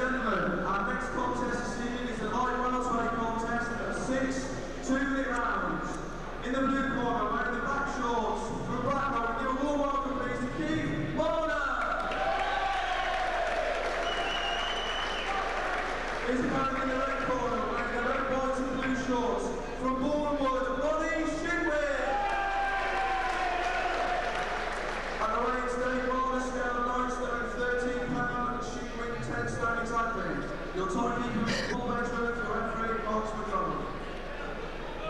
gentlemen, our next contest this evening is the light welterweight contest of six two-minute rounds. In the blue corner, wearing the black shorts from Blackburn, give a warm welcome please to Keith Marner. His opponent in the red corner, wearing the red boys and blue shorts, next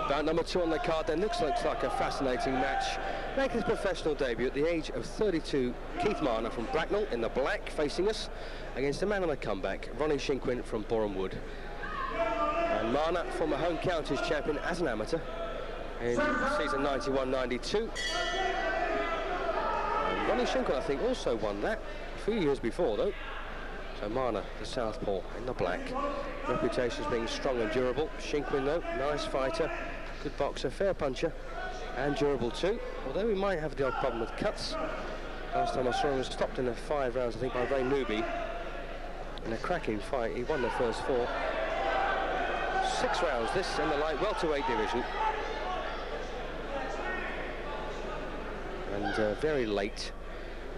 That number two on the card then looks like, like a fascinating match. Making his professional debut at the age of 32, Keith Marner from Bracknell in the black facing us against a man on the comeback, Ronnie Shinkwin from Boreham Wood. And Marner, former home counties champion as an amateur in season 91-92. Ronnie Shinkwin, I think, also won that a few years before, though. So the southpaw, in the black. Reputation as being strong and durable. Shinkwin, though, nice fighter, good boxer, fair puncher, and durable too. Although he might have the odd problem with cuts. Last time I saw him was stopped in the five rounds, I think, by Ray Newby. In a cracking fight, he won the first four. Six rounds, this in the light welterweight division. And uh, very late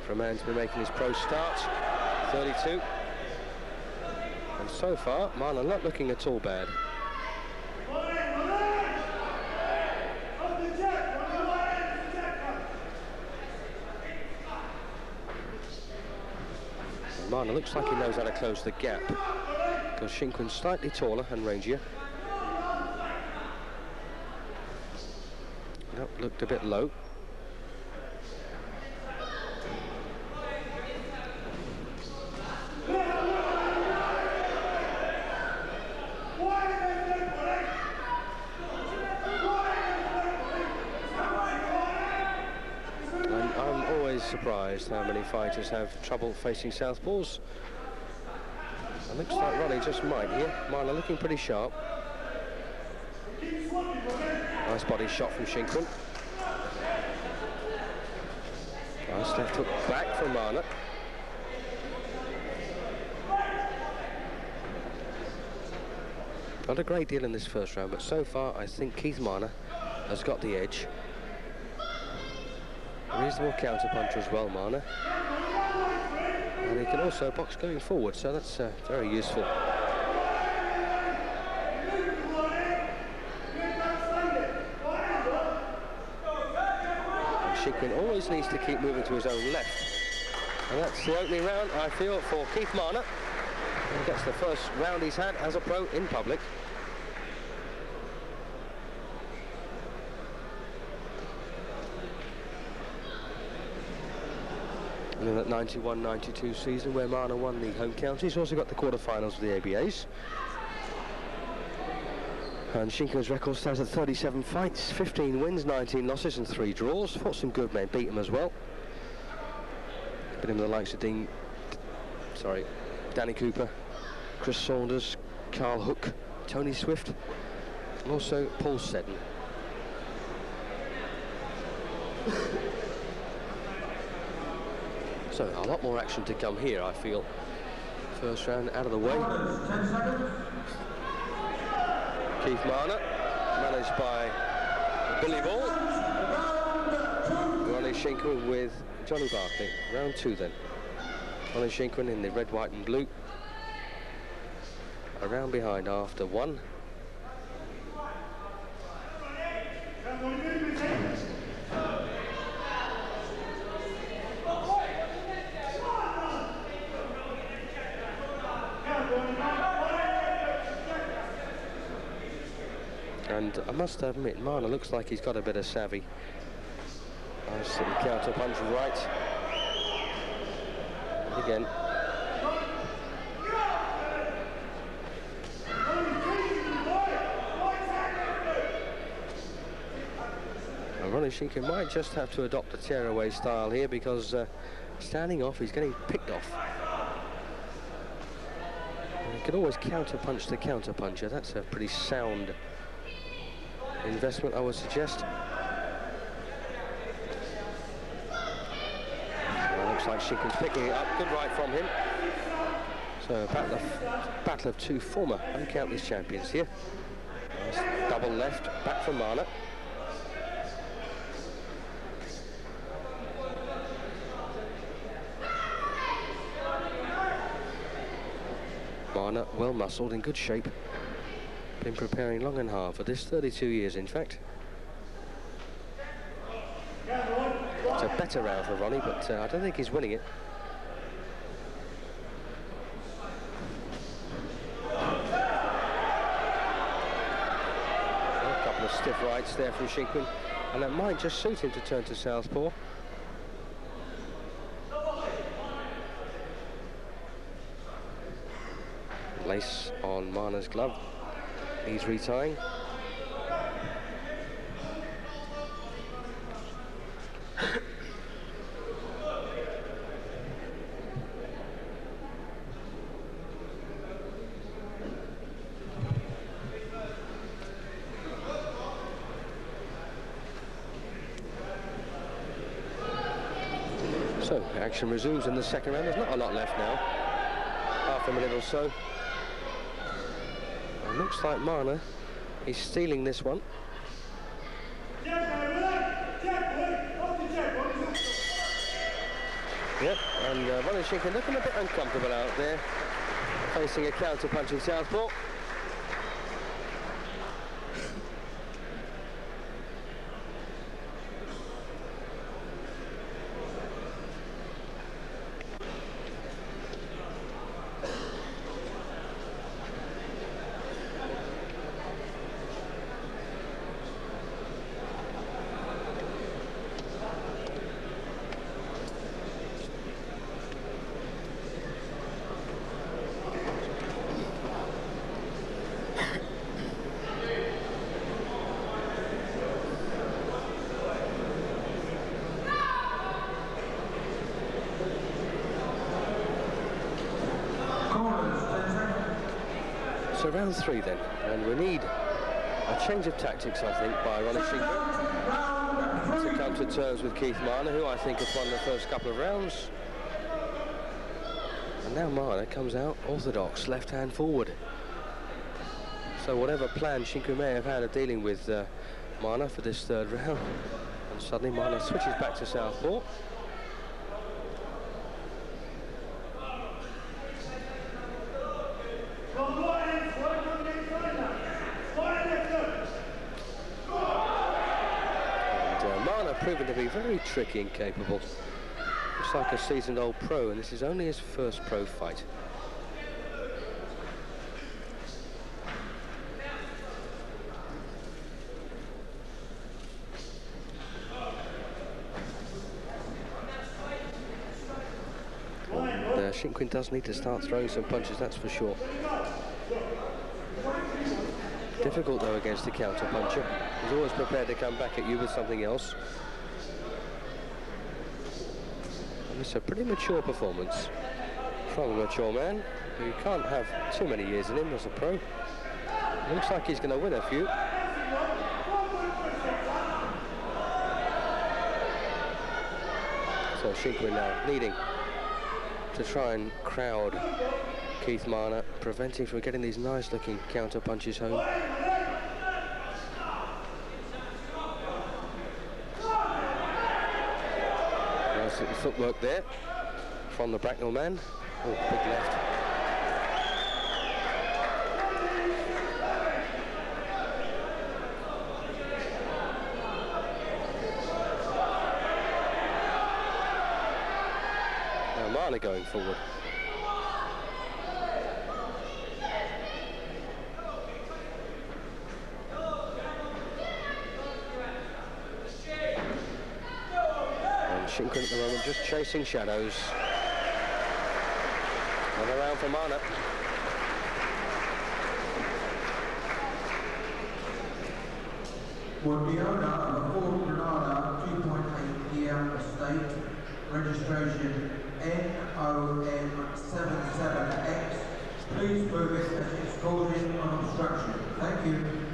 for a man to be making his pro start. 32. So far, Marner not looking at all bad. Marner looks like he knows how to close the gap because Shinkwin's slightly taller and rangier. Nope, looked a bit low. Surprised how many fighters have trouble facing southpaws. It looks like Ronnie just might here. Marner looking pretty sharp. Nice body shot from Shinkwin. Nice left hook back from Marner. Not a great deal in this first round, but so far I think Keith Marner has got the edge. Reasonable counterpuncher as well, Marner. And he can also box going forward, so that's uh, very useful. Shinkwin always needs to keep moving to his own left. And that's the opening round, I feel, for Keith Marner. He gets the first round he's had as a pro in public. In that 91-92 season where Marner won the home county, he's also got the quarterfinals of the ABAs. And Shinkwin's record stands at 37 fights, 15 wins, 19 losses and 3 draws. Fought some good men, beat him as well. Beat him the likes of Dean, sorry, Danny Cooper, Chris Saunders, Carl Hook, Tony Swift, and also Paul Seddon. So a lot more action to come here, I feel. First round out of the way. Keith Marner, managed by Billy Ball. Ronnie Shinkwin with Johnny Barclay. Round two then. Ronnie Shinkwin in the red, white and blue. Around behind after one. And I must admit, Marner looks like he's got a bit of savvy. Nice counter punch right. And again. Shinkwin might just have to adopt a tearaway style here because uh, standing off, he's getting picked off. And he can always counter punch the counter puncher. That's a pretty sound investment, I would suggest. Looks like Shinkwin's picking it up. Good right from him. So battle of, battle of two former uncountless champions here. Nice double left, back from Marner. Marner, well muscled, in good shape. Been preparing long and hard for this, 32 years in fact. It's a better round for Ronnie, but uh, I don't think he's winning it. A couple of stiff rights. there from Shinkwin, and that might just suit him to turn to southpaw. Lace on Marner's glove. He's retying. So, action resumes in the second round. There's not a lot left now. Half a minute or so. It looks like Marner is stealing this one. Yep, and uh, Shinkwin looking a bit uncomfortable out there, facing a counter-punching southpaw. Round three then, and we need a change of tactics, I think, by Ronnie Shinkwin to come to terms with Keith Marner, who I think has won the first couple of rounds. And now Marner comes out orthodox, left hand forward. So whatever plan Shinkwin may have had of dealing with uh, Marner for this third round, and suddenly Marner switches back to southpaw. proven to be very tricky and capable. Looks like a seasoned old pro, and this is only his first pro fight. Uh, Shinkwin does need to start throwing some punches, that's for sure. Difficult though against the counter puncher. He's always prepared to come back at you with something else. And it's a pretty mature performance from a mature man who can't have too many years in him as a pro. Looks like he's going to win a few. So Shinkwin now leading to try and crowd Keith Marner, preventing from getting these nice looking counter punches home. Little footwork there from the Bracknell man. Oh, big left. Now Marner going forward. At the moment just chasing shadows. Another round for Marner. Would the owner of Ford Granada 2.8 year estate, registration NOM77X, please move it as it's causing an obstruction. Thank you.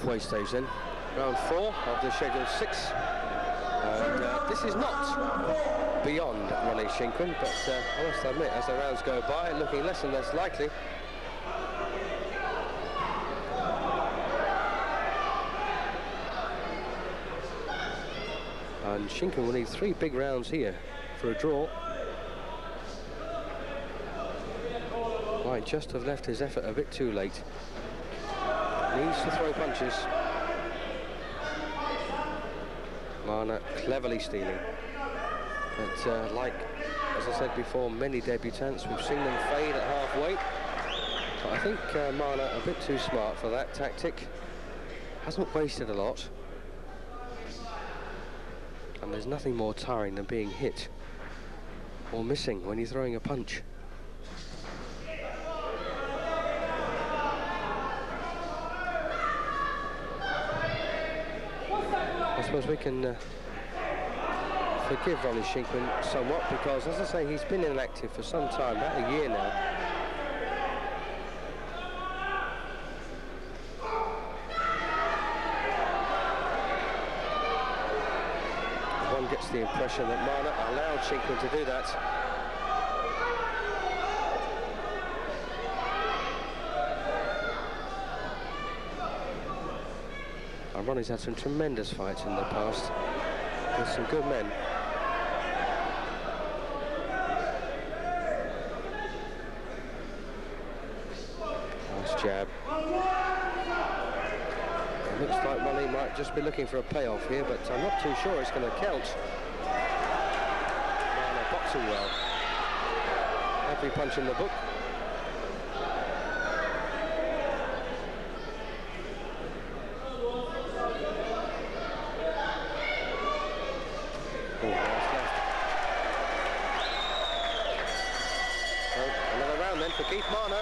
Halfway stage then, round four of the scheduled six. And uh, this is not beyond Ronnie Shinkwin, but uh, I must admit, as the rounds go by, looking less and less likely. And Shinkwin will need three big rounds here for a draw. Might just have left his effort a bit too late. Needs to throw punches. Marner cleverly stealing. But uh, like, as I said before, many debutants, we've seen them fade at halfway. But I think uh, Marner a bit too smart for that tactic. Hasn't wasted a lot. And there's nothing more tiring than being hit or missing when you're throwing a punch. I suppose we can uh, forgive Ronnie Shinkwin somewhat because, as I say, he's been inactive for some time, about a year now. One gets the impression that Marner allowed Shinkwin to do that. Ronnie's had some tremendous fights in the past with some good men. Nice jab. It looks like Ronnie might just be looking for a payoff here, but I'm not too sure it's going to count. Marner boxing well. Every punch in the book. Oh, nice left. Well, another round then for Keith Marner.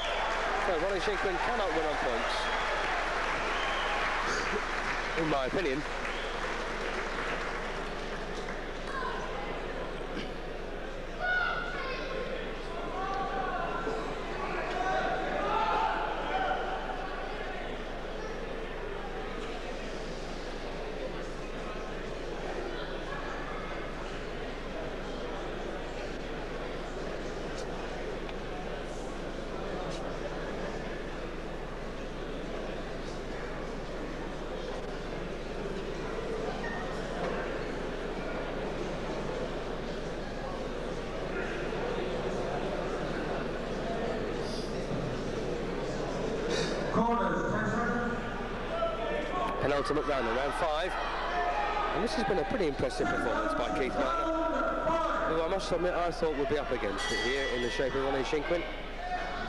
So Ronnie Shinkwin cannot win on points. In my opinion. Corners, 10 seconds. Penultimate round, round five. And this has been a pretty impressive performance by Keith Marner, who I must admit I thought would be up against it here in the shape of Ronnie Shinkwin.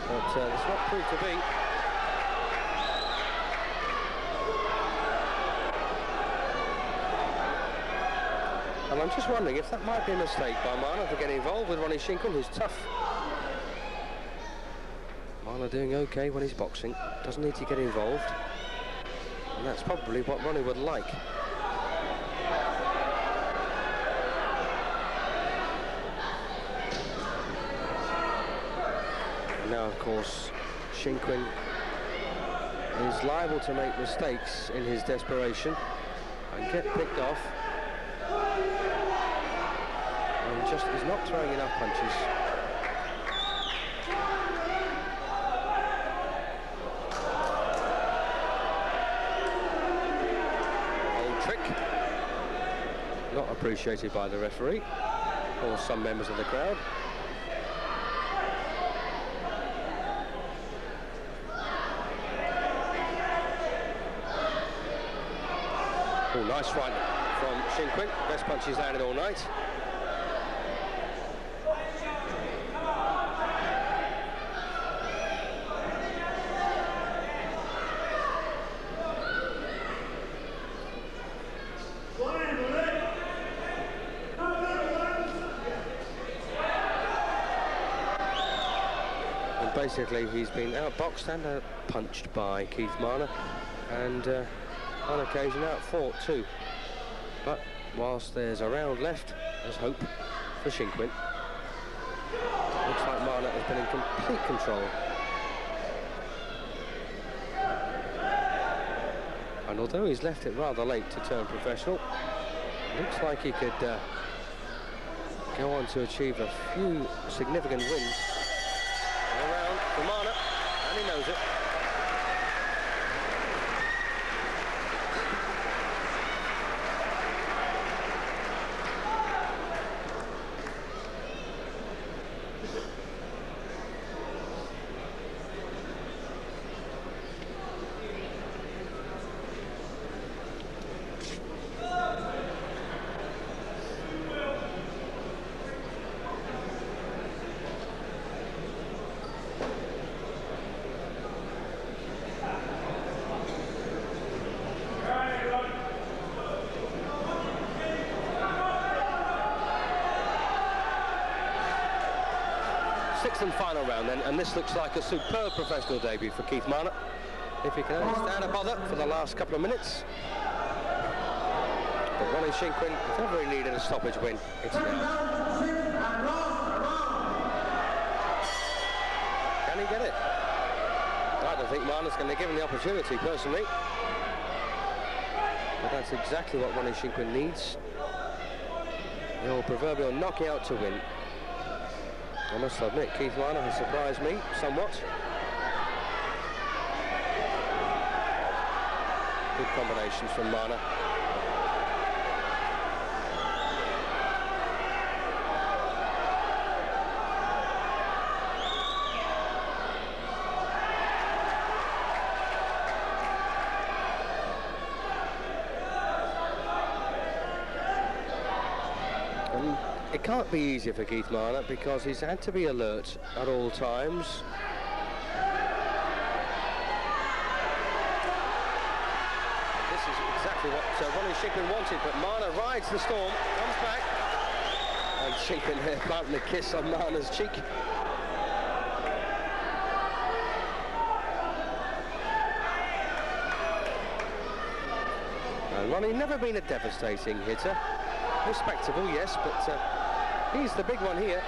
But uh, it's not proved to be. And I'm just wondering if that might be a mistake by Marner for getting involved with Ronnie Shinkwin, who's tough. Marner doing okay when he's boxing, doesn't need to get involved. And that's probably what Ronnie would like. Now, of course, Shinkwin is liable to make mistakes in his desperation and get picked off. And just is not throwing enough punches. Old trick. Not appreciated by the referee or some members of the crowd. Oh, nice right from Shinkwin. Best punch he's landed all night. And basically, he's been outboxed and outpunched by Keith Marner, and uh, on occasion outfought too. But whilst there's a round left, there's hope for Shinkwin. Looks like Marner has been in complete control. And although he's left it rather late to turn professional, looks like he could uh, go on to achieve a few significant wins. Marner, and he knows it. Sixth and final round then, and this looks like a superb professional debut for Keith Marner. If he can only stand a bother for the last couple of minutes. But Ronnie Shinkwin, if ever he needed a stoppage win, it's now. Can he get it? I don't think Marner's going to give him the opportunity, personally. But that's exactly what Ronnie Shinkwin needs. Old proverbial knockout to win. I must admit, Keith Marner has surprised me somewhat. Good combinations from Marner. And it can't be easier for Keith Marner because he's had to be alert at all times. This is exactly what uh, Ronnie Shinkwin wanted, but Marner rides the storm, comes back, and Shinkwin here planting a kiss on Marner's cheek. And Ronnie never been a devastating hitter. Respectable, yes, but uh, he's the big one here.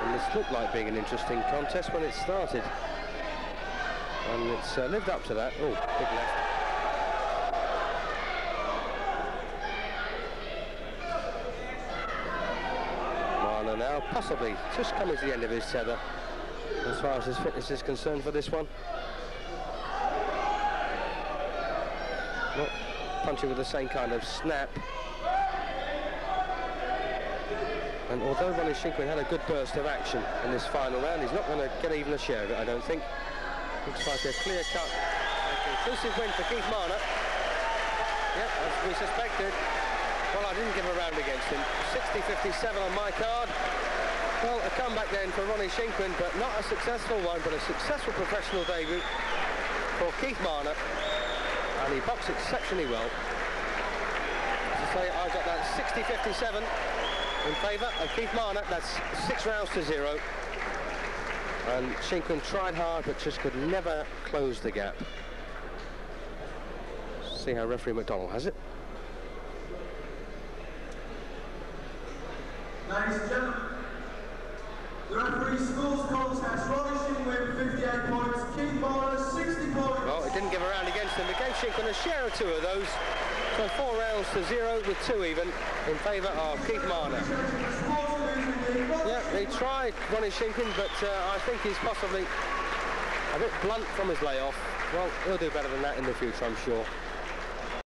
And this looked like being an interesting contest when it started. And it's uh, lived up to that. Oh, big left. Now, possibly just coming to the end of his tether as far as his fitness is concerned for this one. Not punching with the same kind of snap. And although Ronnie Shinkwin had a good burst of action in this final round, he's not going to get even a share of it, I don't think. Looks like a clear-cut, conclusive win for Keith Marner. Yep, as we suspected. Well, I didn't give a round against him. 60-57 on my card. Well, a comeback then for Ronnie Shinkwin, but not a successful one, but a successful professional debut for Keith Marner. And he boxed exceptionally well. As I say, I got that 60-57 in favour of Keith Marner. That's six rounds to zero. And Shinkwin tried hard, but just could never close the gap. See how referee McDonald has it. Ladies and gentlemen, the referee scores contest. Ronnie Shinkwin 58 points, Keith Marner 60 points. Well, it didn't give a round against him. It gave Shinkwin a share of two of those. So four rounds to zero with two even in favour of Keith Marner. Yeah, he tried Ronnie Shinkwin, but uh, I think he's possibly a bit blunt from his layoff. Well, he'll do better than that in the future, I'm sure.